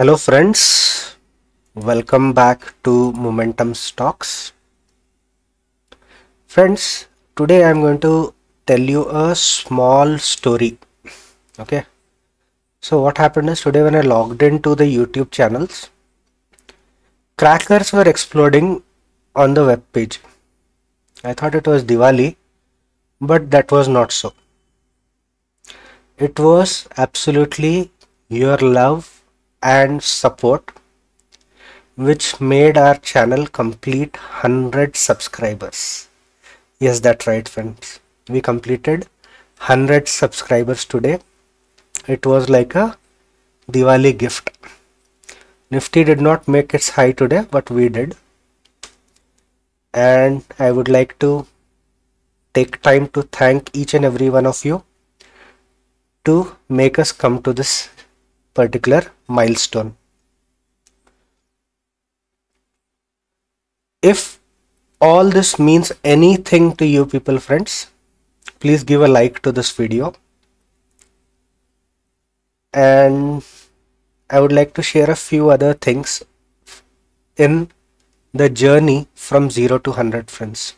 Hello friends, welcome back to Momentum Stocks. Friends, today I'm going to tell you a small story. Okay, so what happened is today when I logged into the YouTube channels, crackers were exploding on the web page. I thought it was Diwali, but that was not so. It was absolutely your love and support which made our channel complete 100 subscribers. Yes that's right friends. We completed 100 subscribers today. It was like a diwali gift. Nifty did not make its high today but we did. And i would like to take time to thank each and every one of you to make us come to this particular milestone. If all this means anything to you people friends, please give a like to this video. And I would like to share a few other things in the journey from 0 to 100 friends.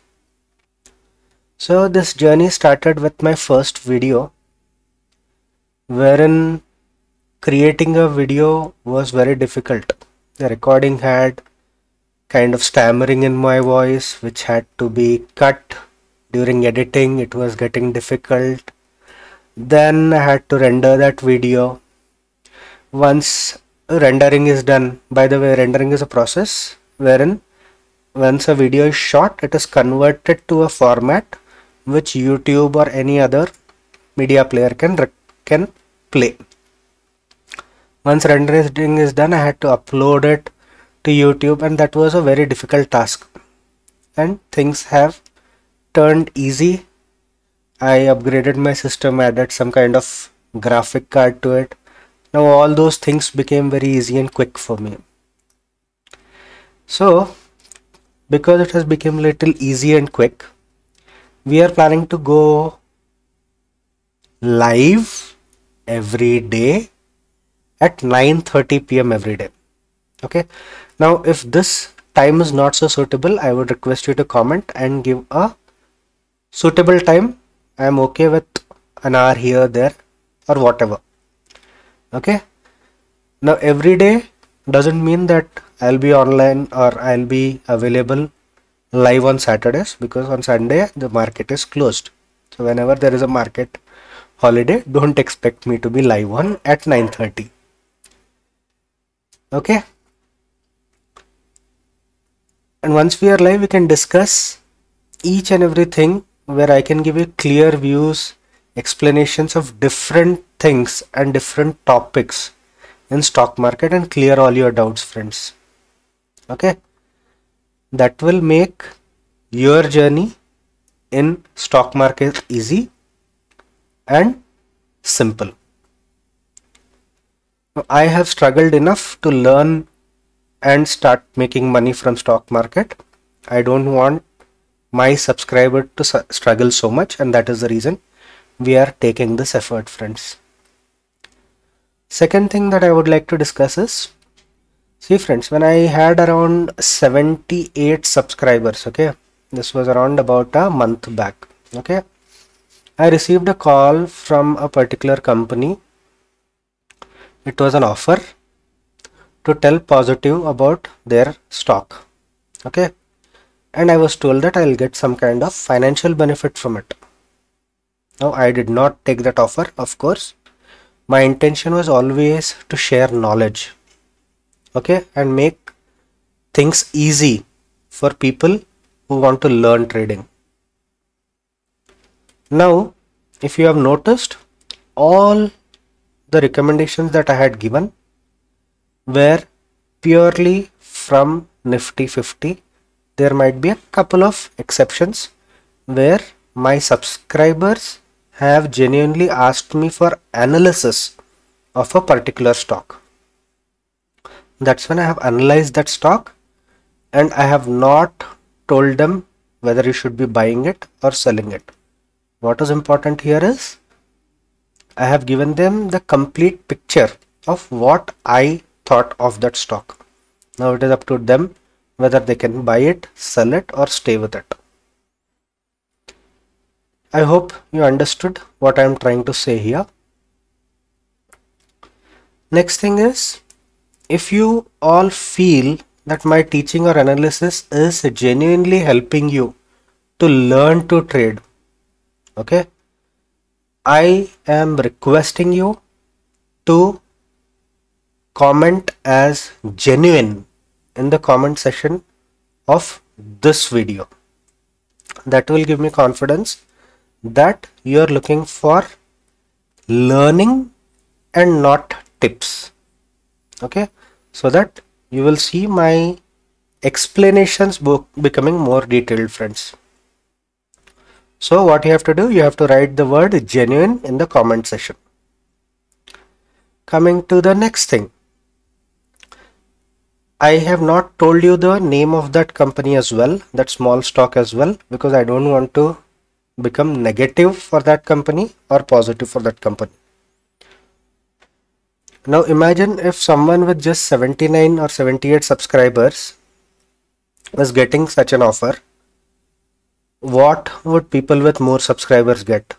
So this journey started with my first video wherein creating a video was very difficult. The recording had kind of stammering in my voice which had to be cut. During editing it was getting difficult. Then I had to render that video. Once rendering is done by the way rendering is a process wherein once a video is shot it is converted to a format which YouTube or any other media player can can play once rendering is done I had to upload it to YouTube and that was a very difficult task. And things have turned easy. I upgraded my system added some kind of graphic card to it. Now all those things became very easy and quick for me. So because it has become little easy and quick we are planning to go live every day at 9:30 pm every day. Okay? Now if this time is not so suitable i would request you to comment and give a suitable time. I am okay with an hour here there or whatever. Okay? Now every day doesn't mean that i'll be online or i'll be available live on saturdays because on sunday the market is closed. So whenever there is a market holiday don't expect me to be live on at 9:30 okay? And once we are live we can discuss each and everything where I can give you clear views explanations of different things and different topics in stock market and clear all your doubts friends. Okay? That will make your journey in stock market easy and simple I have struggled enough to learn and start making money from stock market. I don't want my subscriber to su struggle so much and that is the reason we are taking this effort friends. Second thing that I would like to discuss is see friends when I had around 78 subscribers okay this was around about a month back okay I received a call from a particular company it was an offer to tell positive about their stock. Okay? And I was told that I'll get some kind of financial benefit from it. Now I did not take that offer of course. My intention was always to share knowledge. Okay? And make things easy for people who want to learn trading. Now if you have noticed all the recommendations that I had given were purely from Nifty 50. There might be a couple of exceptions where my subscribers have genuinely asked me for analysis of a particular stock. That's when I have analyzed that stock and I have not told them whether you should be buying it or selling it. What is important here is I have given them the complete picture of what I thought of that stock. Now it is up to them whether they can buy it sell it or stay with it. I hope you understood what i am trying to say here. Next thing is if you all feel that my teaching or analysis is genuinely helping you to learn to trade okay I am requesting you to comment as genuine in the comment section of this video. That will give me confidence that you are looking for learning and not tips. Okay, so that you will see my explanations becoming more detailed friends. So what you have to do, you have to write the word genuine in the comment section. Coming to the next thing. I have not told you the name of that company as well, that small stock as well, because I don't want to become negative for that company or positive for that company. Now imagine if someone with just 79 or 78 subscribers was getting such an offer what would people with more subscribers get?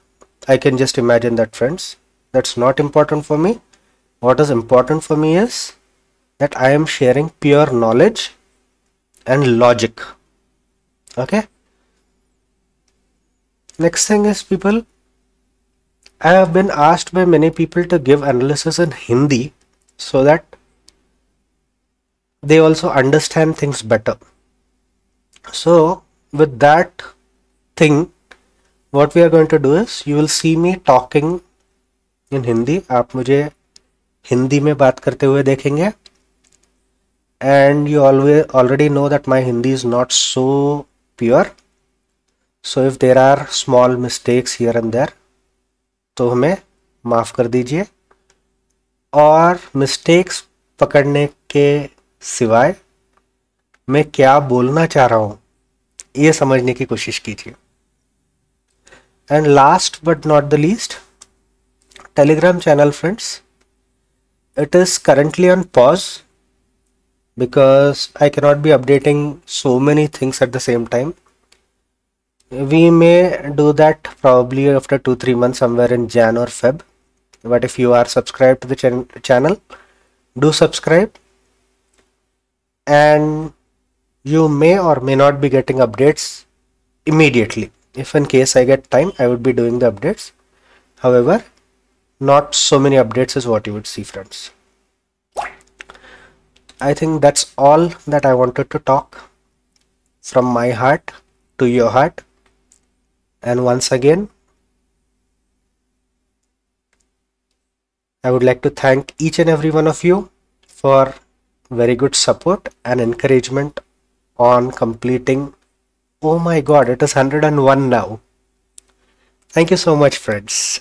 I can just imagine that friends. That's not important for me. What is important for me is that i am sharing pure knowledge and logic. Okay? Next thing is people i have been asked by many people to give analysis in hindi so that they also understand things better. So with that thing what we are going to do is you will see me talking in Hindi आप मुझे हिंदी में बात करते हुए देखेंगे and you always already know that my Hindi is not so pure so if there are small mistakes here and there तो हमें माफ़ कर दीजिए और मिस्टेक्स पकड़ने के सिवाय मैं क्या बोलना चाह रहा हूँ ये समझने की कोशिश कीजिए and last but not the least telegram channel friends it is currently on pause because i cannot be updating so many things at the same time. We may do that probably after two three months somewhere in jan or feb. But if you are subscribed to the ch channel do subscribe. And you may or may not be getting updates immediately if in case I get time I would be doing the updates. However not so many updates is what you would see friends. I think that's all that I wanted to talk from my heart to your heart. And once again I would like to thank each and every one of you for very good support and encouragement on completing Oh my god, it is 101 now. Thank you so much, friends.